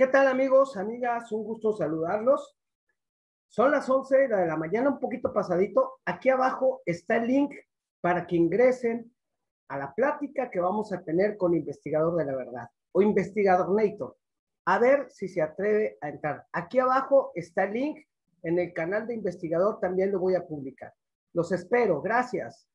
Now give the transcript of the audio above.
¿Qué tal amigos, amigas? Un gusto saludarlos. Son las 11 de la mañana, un poquito pasadito. Aquí abajo está el link para que ingresen a la plática que vamos a tener con investigador de la verdad o investigador Nato. A ver si se atreve a entrar. Aquí abajo está el link. En el canal de investigador también lo voy a publicar. Los espero. Gracias.